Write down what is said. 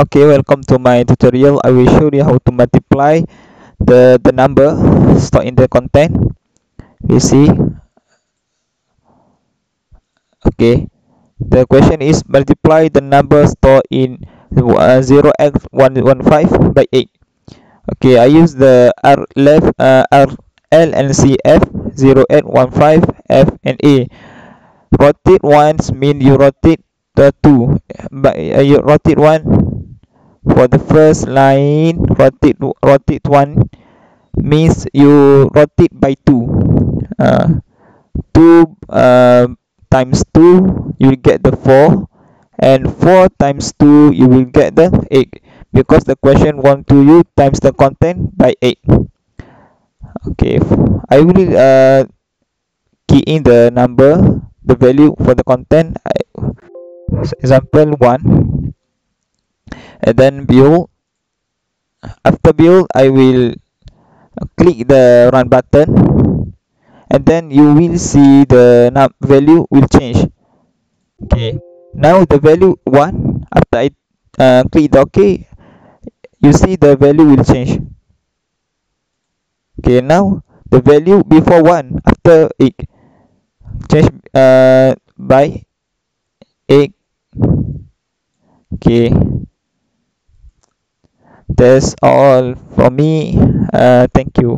okay welcome to my tutorial. I will show you how to multiply the the number stored in the content. You see? Okay. The question is multiply the number stored in uh, 0x115 by 8 okay i use the r left uh, r l and c f 0x15 f and a. Rotate once mean you rotate the two. But uh, you rotate one for the first line rotate rotate one means you rotate by two. Uh, two uh, times two you will get the four. And four times two you will get the eight. Because the question want to you times the content by eight. Okay i will uh, key in the number the value for the content. I, example one and then build after build i will click the run button. And then you will see the value will change. Okay. Now the value 1 after i uh, click the ok you see the value will change. Okay now the value before 1 after it change uh, by 8 okay that's all for me. Uh, thank you